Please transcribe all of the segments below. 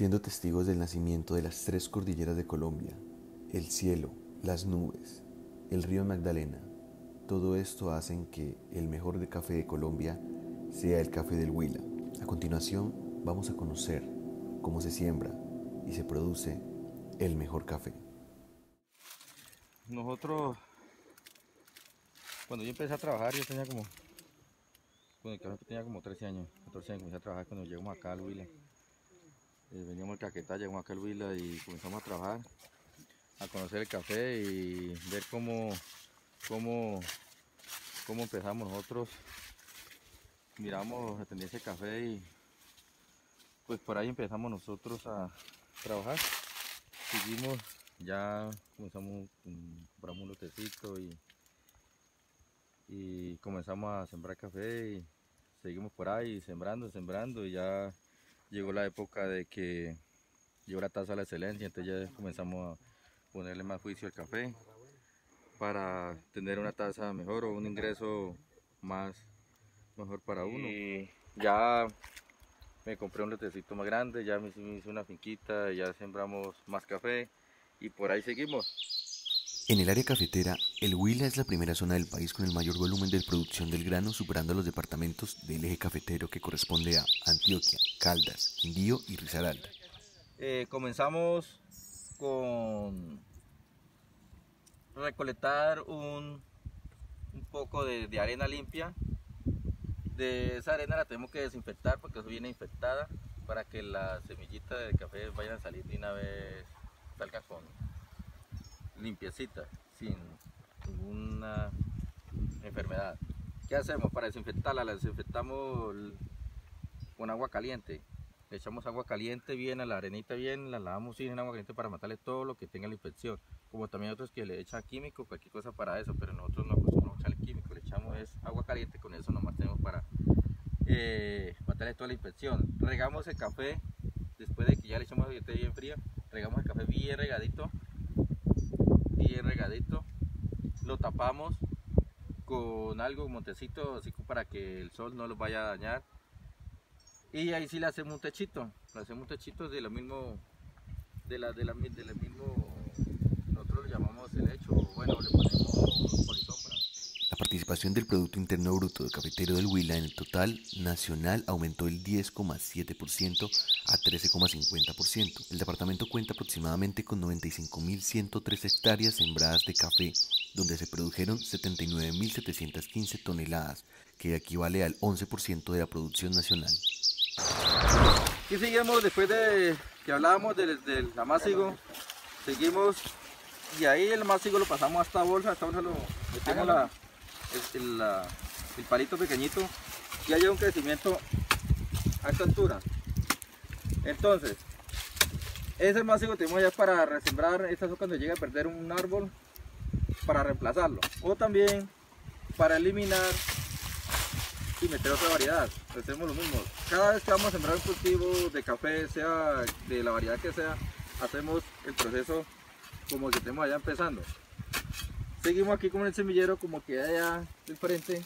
siendo testigos del nacimiento de las tres cordilleras de Colombia, el cielo, las nubes, el río Magdalena. Todo esto hacen que el mejor de café de Colombia sea el café del Huila. A continuación vamos a conocer cómo se siembra y se produce el mejor café. Nosotros, cuando yo empecé a trabajar, yo tenía como, con el café tenía como 13 años, 14 años, comencé a trabajar cuando llegamos acá al Huila. Eh, veníamos de Caquetá, llegamos acá al y comenzamos a trabajar, a conocer el café y ver cómo, cómo, cómo empezamos nosotros. Miramos tendencia de café y pues por ahí empezamos nosotros a trabajar. Seguimos, ya comenzamos, compramos un lotecito y, y comenzamos a sembrar café y seguimos por ahí sembrando, sembrando y ya llegó la época de que llegó la tasa de la excelencia, entonces ya comenzamos a ponerle más juicio al café para tener una tasa mejor o un ingreso más mejor para uno. Y ya me compré un lotecito más grande, ya me hice una finquita, ya sembramos más café y por ahí seguimos. En el área cafetera, el Huila es la primera zona del país con el mayor volumen de producción del grano, superando los departamentos del eje cafetero que corresponde a Antioquia, Caldas, Quindío y Risaralda. Eh, comenzamos con recolectar un, poco de, arena limpia. De esa arena la tenemos que desinfectar porque eso viene infectada para que las semillitas de café vayan a salir de una vez, salgan con limpiecita, sin ninguna enfermedad. ¿Qué hacemos para desinfectarla? La desinfectamos con agua caliente. Le echamos agua caliente bien a la arenita bien, la lavamos sin agua caliente para matarle todo lo que tenga la infección. Como también otros que le echan químico, cualquier cosa para eso, pero nosotros no acostumbramos a echarle químico, le echamos es agua caliente, con eso nomás tenemos para eh, matarle toda la infección. Regamos el café, después de que ya le echamos el bien frío, regamos el café bien regadito bien regadito. Lo tapamos con algo, un montecito, así para que el sol no lo vaya a dañar. Y ahí sí le hacemos un techito, le hacemos un techito de lo mismo, de la, de la, mismo, nosotros lo llamamos el hecho, bueno, le ponemos participación del Producto Interno Bruto del cafetero del Huila en el total nacional aumentó el 10,7% a 13,50%. El departamento cuenta aproximadamente con 95.103 hectáreas sembradas de café, donde se produjeron 79.715 toneladas, que equivale al 11% de la producción nacional. Y seguimos después de que hablábamos del, del amásigo, seguimos y ahí el amásigo lo pasamos a esta bolsa, esta bolsa lo metemos la, el, el palito pequeñito y hay un crecimiento a esta altura. Entonces, ese máximo tenemos ya para resembrar, estas cuando llega a perder un árbol, para reemplazarlo. O también para eliminar y meter otra variedad. Hacemos lo mismo. Cada vez que vamos a sembrar un cultivo de café, sea de la variedad que sea, hacemos el proceso como que tenemos allá empezando. Seguimos aquí con el semillero como que allá del frente,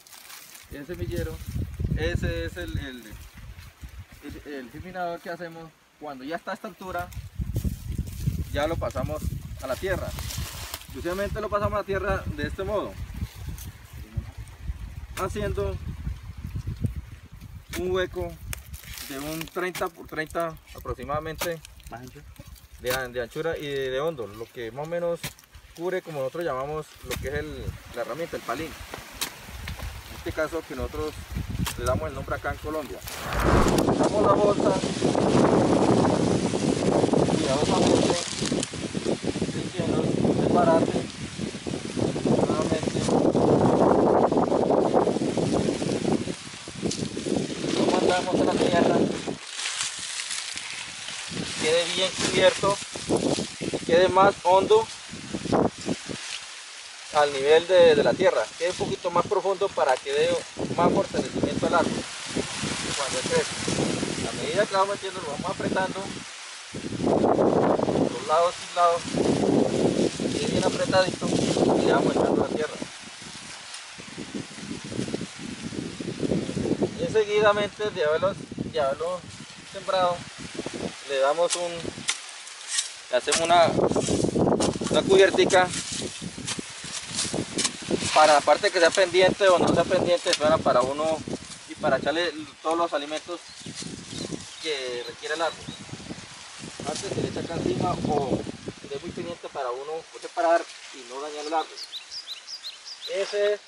el semillero. Ese es el, el el, germinador que hacemos cuando ya está a esta altura, ya lo pasamos a la tierra. Exclusivamente lo pasamos a la tierra de este modo, haciendo un hueco de un 30 por 30 aproximadamente de, de anchura y de, hondo, lo que más o menos cubre como nosotros llamamos lo que es el, la herramienta, el palín. En este caso que nosotros le damos el nombre acá en Colombia. Damos la bolsa cuidadosamente sintiendo separarse nuevamente. Lo mandamos a la tierra, quede bien cubierto, quede más hondo al nivel de, la tierra, quede un poquito más profundo para que dé más fortalecimiento al árbol cuando crece. A medida que lo vamos metiendo, lo vamos apretando, los lados y lados, quede bien apretadito y vamos echando la tierra. Y enseguidamente de haberlo, de haberlo sembrado, le damos un, le hacemos una, una cubiertica para la parte que sea pendiente o no sea pendiente, para uno y para echarle todos los alimentos que requiere el árbol. Antes se le echa acá encima o es muy pendiente para uno separar y no dañar el árbol. Ese es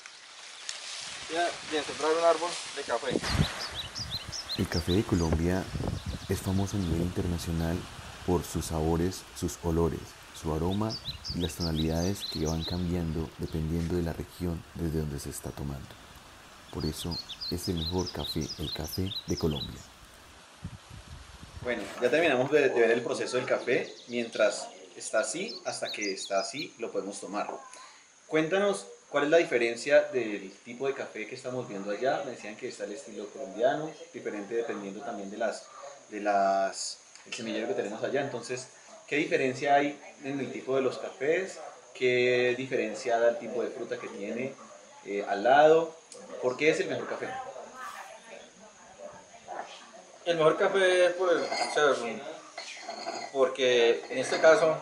de sembrar un árbol de café. El café de Colombia es famoso a nivel internacional por sus sabores, sus olores, su aroma y las tonalidades que van cambiando dependiendo de la región desde donde se está tomando. Por eso es el mejor café, el café de Colombia. Bueno, ya terminamos de, ver el proceso del café. Mientras está así, hasta que está así, lo podemos tomar. Cuéntanos cuál es la diferencia del tipo de café que estamos viendo allá. Me decían que está el estilo colombiano, diferente dependiendo también de las, de las, el semillero que tenemos allá. Entonces, ¿qué diferencia hay en el tipo de los cafés? ¿Qué diferencia da el tipo de fruta que tiene eh, al lado? ¿Por qué es el mejor café? El mejor café es pues, porque en este caso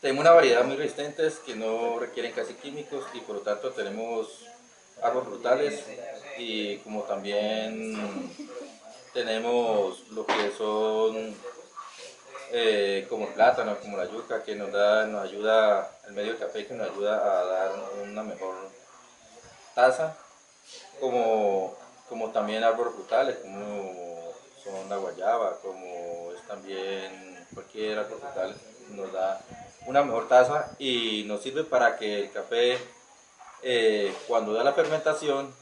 tenemos una variedad muy resistentes que no requieren casi químicos y por lo tanto tenemos árboles frutales y como también tenemos lo que son eh, como el plátano, como la yuca que nos da, nos ayuda, el medio café que nos ayuda a dar una mejor taza, como como también árboles frutales, como son la guayaba, como es también cualquier árbol frutal, nos da una mejor taza y nos sirve para que el café, eh, cuando da la fermentación,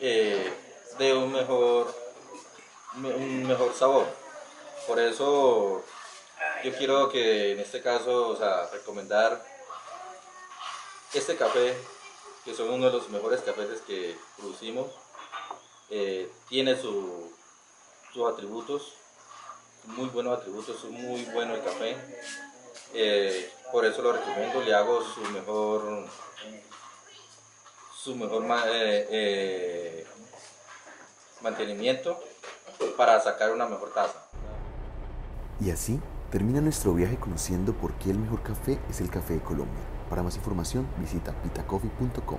eh, dé un mejor, un mejor sabor. Por eso yo quiero que en este caso, o sea, recomendar este café, que son uno de los mejores cafés que producimos, eh, tiene sus atributos, muy buenos atributos, es muy bueno el café. Eh, por eso lo recomiendo, le hago su mejor, su mejor eh, mantenimiento para sacar una mejor taza. Y así termina nuestro viaje conociendo por qué el mejor café es el café de Colombia. Para más información visita pitacoffee.com.